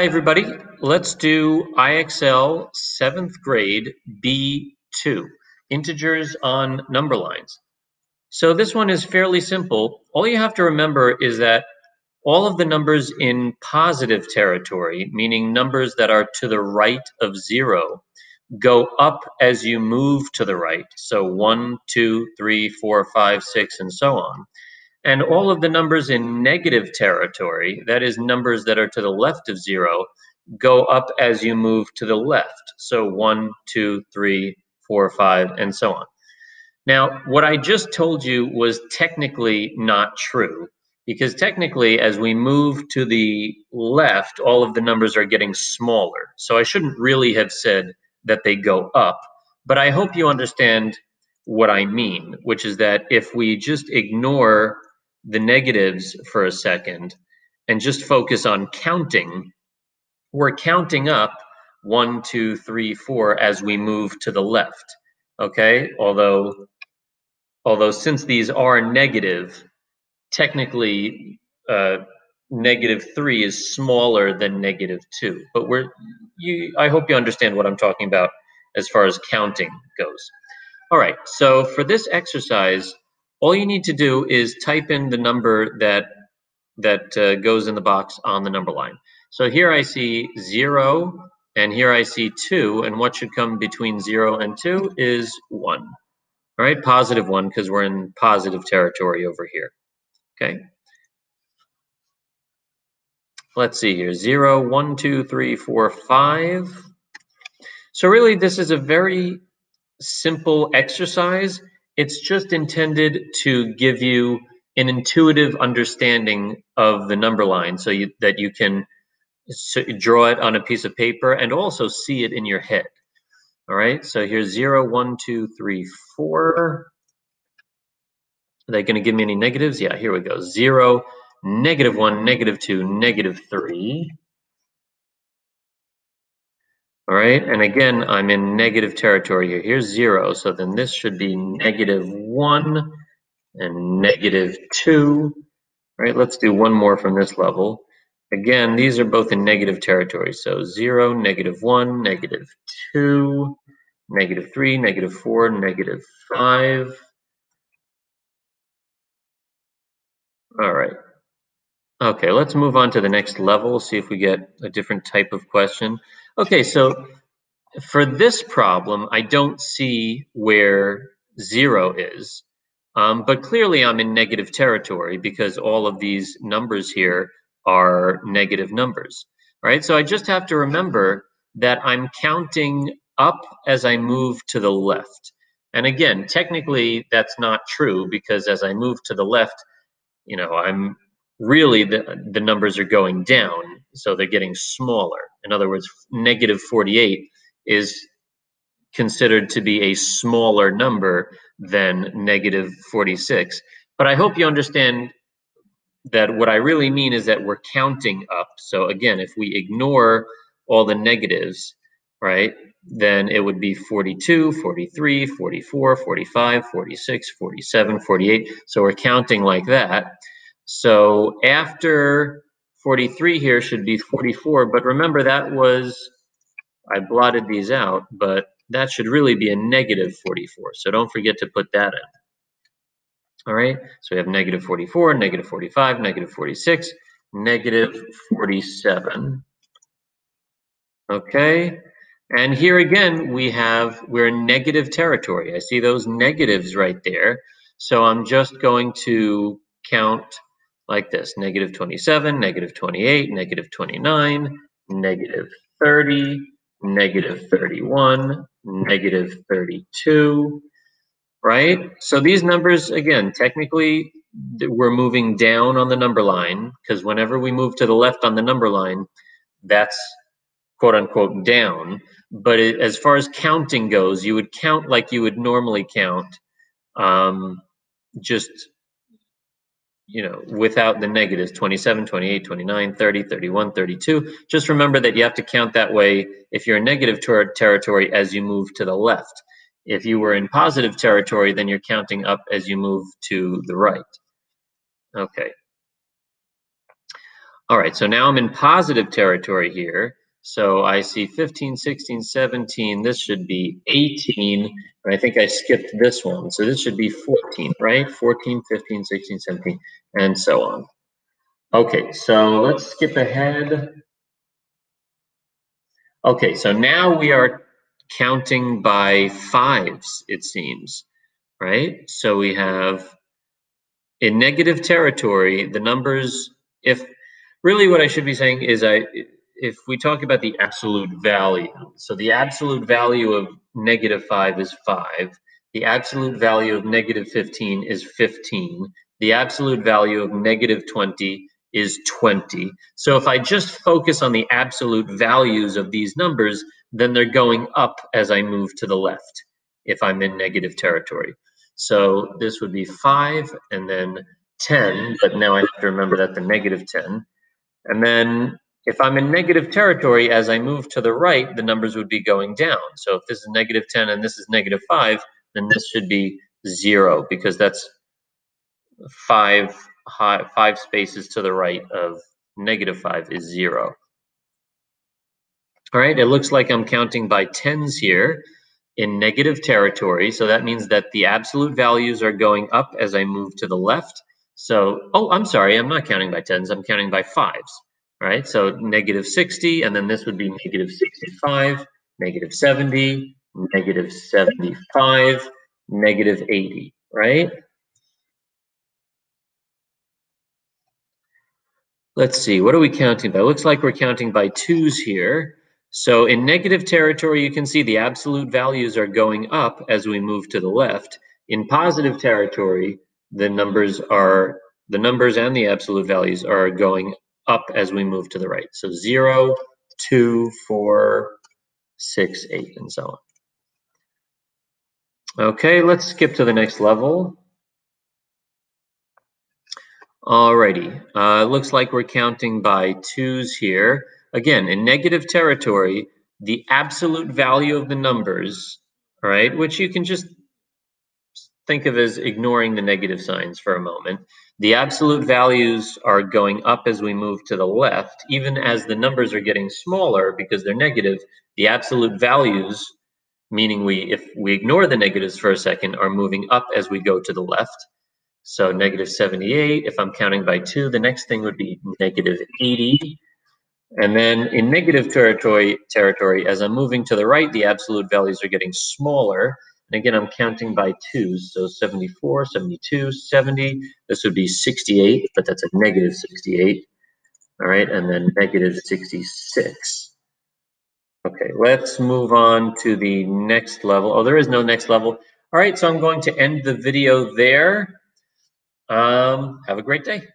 Hi, everybody. Let's do IXL 7th grade B2, integers on number lines. So this one is fairly simple. All you have to remember is that all of the numbers in positive territory, meaning numbers that are to the right of zero, go up as you move to the right. So one, two, three, four, five, six, and so on. And all of the numbers in negative territory, that is numbers that are to the left of zero, go up as you move to the left. So one, two, three, four, five, and so on. Now, what I just told you was technically not true because technically as we move to the left, all of the numbers are getting smaller. So I shouldn't really have said that they go up, but I hope you understand what I mean, which is that if we just ignore the negatives for a second and just focus on counting, we're counting up one, two, three, four as we move to the left. Okay, although although since these are negative, technically uh, negative three is smaller than negative two. But we're you. I hope you understand what I'm talking about as far as counting goes. All right. So for this exercise, all you need to do is type in the number that that uh, goes in the box on the number line. So here I see zero, and here I see two, and what should come between zero and two is one. All right, positive one, because we're in positive territory over here. Okay. Let's see here, zero, one, two, three, four, five. So really, this is a very simple exercise it's just intended to give you an intuitive understanding of the number line so you, that you can draw it on a piece of paper and also see it in your head. All right, so here's zero, one, two, three, four. Are they going to give me any negatives? Yeah, here we go. Zero, negative one, negative two, negative three. All right, and again, I'm in negative territory here. Here's zero, so then this should be negative one and negative two. All right, let's do one more from this level. Again, these are both in negative territory. So zero, negative one, negative two, negative three, negative four, negative five. All right. Okay, let's move on to the next level, see if we get a different type of question. Okay, so for this problem, I don't see where zero is, um, but clearly I'm in negative territory because all of these numbers here are negative numbers, right? So I just have to remember that I'm counting up as I move to the left. And again, technically that's not true because as I move to the left, you know, I'm really the, the numbers are going down, so they're getting smaller. In other words, negative 48 is considered to be a smaller number than negative 46. But I hope you understand that what I really mean is that we're counting up. So again, if we ignore all the negatives, right, then it would be 42, 43, 44, 45, 46, 47, 48. So we're counting like that. So after 43 here should be 44, but remember that was, I blotted these out, but that should really be a negative 44. So don't forget to put that in. All right, so we have negative 44, negative 45, negative 46, negative 47. Okay, and here again, we have, we're in negative territory. I see those negatives right there. So I'm just going to count like this, negative 27, negative 28, negative 29, negative 30, negative 31, negative 32, right? So these numbers, again, technically, we're moving down on the number line because whenever we move to the left on the number line, that's quote unquote down. But it, as far as counting goes, you would count like you would normally count, um, just you know, without the negatives 27, 28, 29, 30, 31, 32. Just remember that you have to count that way if you're in negative ter territory as you move to the left. If you were in positive territory, then you're counting up as you move to the right. Okay. All right, so now I'm in positive territory here. So I see 15, 16, 17. This should be 18. And I think I skipped this one. So this should be 14, right? 14, 15, 16, 17, and so on. Okay, so let's skip ahead. Okay, so now we are counting by fives, it seems, right? So we have in negative territory, the numbers, if really what I should be saying is I if we talk about the absolute value, so the absolute value of negative 5 is 5, the absolute value of negative 15 is 15, the absolute value of negative 20 is 20. So if I just focus on the absolute values of these numbers, then they're going up as I move to the left if I'm in negative territory. So this would be 5 and then 10, but now I have to remember that the negative 10. And then if I'm in negative territory, as I move to the right, the numbers would be going down. So if this is negative 10 and this is negative 5, then this should be 0 because that's five, high, five spaces to the right of negative 5 is 0. All right, it looks like I'm counting by tens here in negative territory. So that means that the absolute values are going up as I move to the left. So, oh, I'm sorry, I'm not counting by tens, I'm counting by fives, right? So negative 60, and then this would be negative 65, negative 70, negative 75, negative 80, right? Let's see, what are we counting by? It looks like we're counting by twos here. So in negative territory, you can see the absolute values are going up as we move to the left. In positive territory, the numbers are the numbers and the absolute values are going up as we move to the right. So 0, 2, 4, 6, 8, and so on. Okay, let's skip to the next level. Alrighty, uh, looks like we're counting by twos here. Again, in negative territory, the absolute value of the numbers, right, which you can just think of as ignoring the negative signs for a moment. The absolute values are going up as we move to the left, even as the numbers are getting smaller because they're negative. The absolute values, meaning we, if we ignore the negatives for a second, are moving up as we go to the left. So negative 78, if I'm counting by two, the next thing would be negative 80. And then in negative territory, territory, as I'm moving to the right, the absolute values are getting smaller. And again, I'm counting by twos. So 74, 72, 70. This would be 68, but that's a negative 68. All right, and then negative 66. Okay, let's move on to the next level. Oh, there is no next level. All right, so I'm going to end the video there. Um, have a great day.